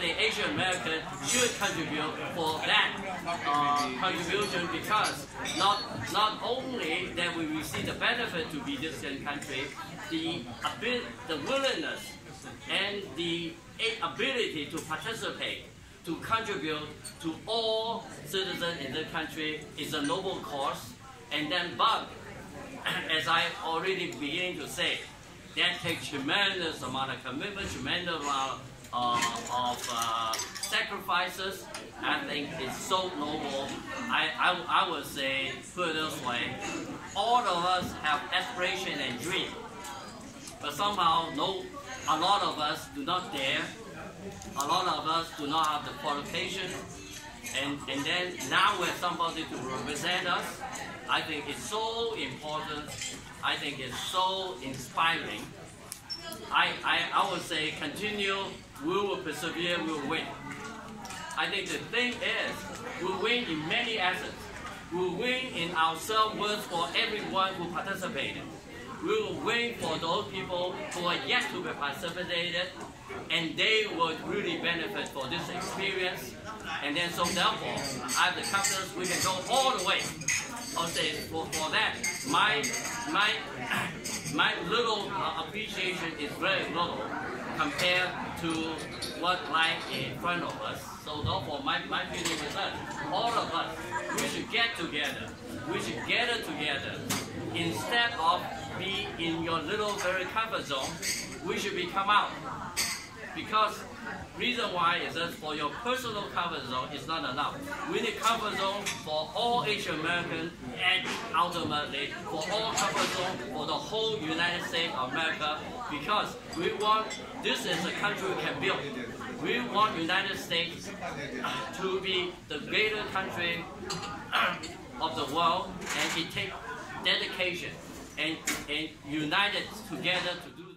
think Asian American should contribute for that uh, contribution because not not only that we receive the benefit to be this country, the ability, the willingness and the ability to participate, to contribute to all citizens in the country is a noble cause. And then, but as I already beginning to say, that takes tremendous amount of commitment, tremendous amount of uh, sacrifices. I think it's so noble. I, I, I would say, put it this way, all of us have aspiration and dream, but somehow no, a lot of us do not dare. A lot of us do not have the qualification. And, and then now we have somebody to represent us. I think it's so important. I think it's so inspiring. I, I, I would say continue, we will persevere, we will win. I think the thing is, we win in many aspects. We win in our self-worth for everyone who participated. We will win for those people who are yet to be participated, and they will really benefit for this experience. And then so therefore, I have the confidence we can go all the way. I'll say for, for that, my my my little uh, appreciation is very little compared to what lies in front of us. So therefore, my, my feeling is that all of us, we should get together. We should gather together. Instead of be in your little very comfort zone, we should be come out. Because reason why is that for your personal comfort zone is not enough. We need comfort zone for all Asian Americans and ultimately for all comfort zone for the whole United States of America because we want this is a country we can build. We want United States uh, to be the greater country uh, of the world and it takes dedication and, and united together to do